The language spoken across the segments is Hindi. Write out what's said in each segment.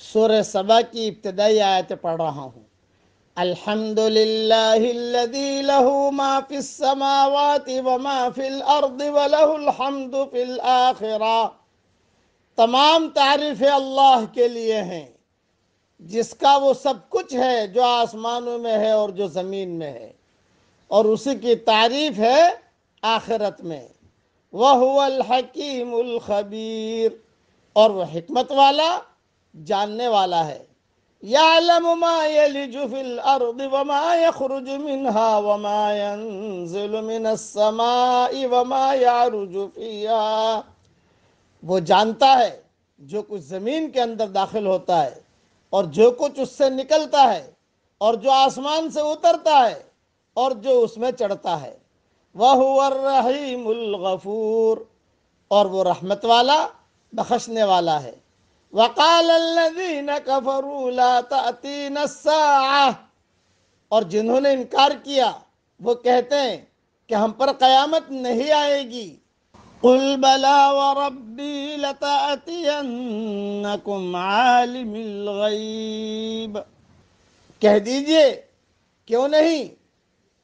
सूर्य सबा की इब्तदाई आयत पढ़ रहा हूँ अल्हम्दुलिल्लाहिल्लज़ी लहू मा फिस समावाति व मा फिल अर्दि व लहुल हम्दु फिल आखिरा तमाम तारीफें अल्लाह के लिए हैं जिसका वो सब कुछ है जो आसमानों में है और जो ज़मीन में है और उसी की तारीफ़ है आखिरत में। वह हकीमुल खबीर। और वह हिकमत वाला जानने वाला है। वो जानता है जो कुछ ज़मीन के अंदर दाखिल होता है और जो कुछ उससे निकलता है और जो आसमान से उतरता है और जो उसमें चढ़ता है, वह रहीमुल गफूर, और वो रहमत वाला, बख्शने वाला है। वकाल और जिन्होंने इनकार किया, वो कहते हैं कि हम पर कयामत नहीं आएगी। कुल बला रब्बी लतातियन्नकुम आलिमिल गैब कह दीजिए, क्यों नहीं?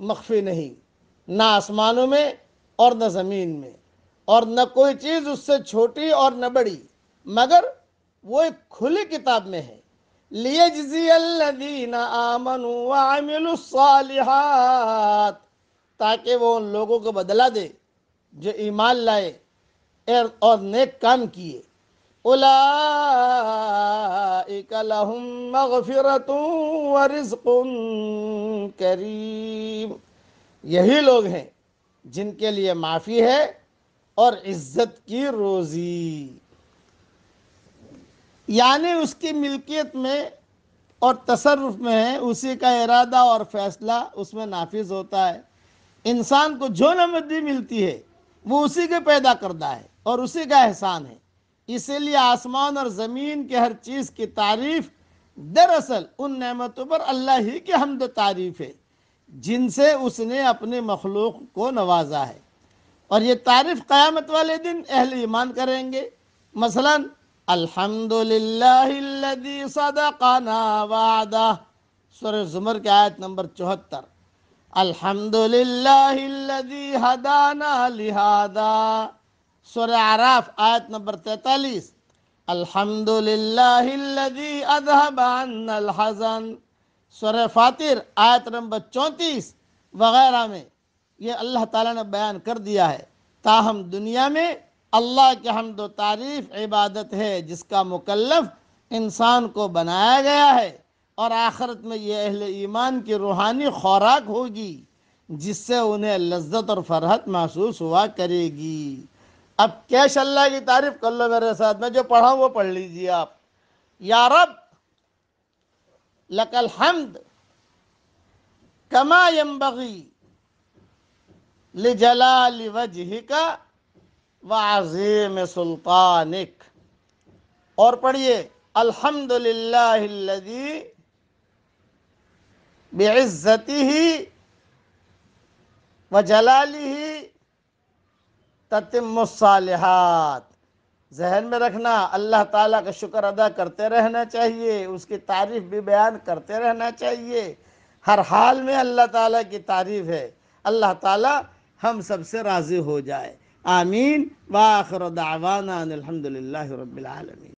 मख्फी नहीं। ना आसमानों में और न ज़मीन में। और न कोई चीज़ उससे छोटी और न बड़ी। मगर वो एक खुली किताब में है। लिए ताकि वो उन लोगों को बदला दे, जो ईमान लाए और नेक काम किए। उलाइक लहुम मगफिरतुन व रिज़्क़ुन। करीम। यही लोग हैं जिनके लिए माफ़ी है और इज़्ज़त की रोज़ी। यानी उसकी मिल्कियत में और तसरफ में है, उसी का इरादा और फैसला उसमें नाफिज होता है। इंसान को जो नमदी मिलती है, वो उसी के पैदा करता है और उसी का एहसान है। इसीलिए आसमान और ज़मीन के हर चीज़ की तारीफ़ दरअसल उन नेमतों पर अल्लाह ही की हमद तारीफ़ है, जिनसे उसने अपने मखलूक को नवाजा है। और ये तारीफ़ क़यामत वाले दिन अहल ईमान करेंगे। मसलन सदक़ना वादा ज़ुमर की आयत नंबर चौहत्तर। अल्हम्दुलिल्लाहिल्लज़ी हदाना लिहादा सूरह आराफ आयत नंबर तैतालीस। अल्हम्दुलिल्लाहिल्लज़ी अज़हबा अन्नल हज़न। सूरह फातिर, आयत नंबर चौंतीस। वगैरह में ये अल्लाह ताला ने बयान कर दिया है, ताहम दुनिया में अल्लाह की हमद तारीफ़ इबादत है, जिसका मुकल्लफ इंसान को बनाया गया है, और आखिरत में ये अहल ईमान की रूहानी खुराक होगी, जिससे उन्हें लज्जत और फरहत महसूस हुआ करेगी। अब कैश अल्लाह की तारीफ़ कर लो मेरे साथ, में जो पढ़ा वो पढ़ लीजिए आप। या रब, लकल हमद, कमा यम्बगी लिजलाल वजहिका व अजीम सुल्तानिक। और पढ़िए अल्हम्दुलिल्लाहिल्लज़ी बिइज्जतिही व जलालिही ततिमसालिहात जहन में रखना, अल्लाह ताला का शुक्र अदा करते रहना चाहिए, उसकी तारीफ़ भी बयान करते रहना चाहिए। हर हाल में अल्लाह ताला की तारीफ़ है। अल्लाह ताला हम सबसे राज़ी हो जाए। आमीन। वाखर दावाना अलहमदिल्ला रबालमीन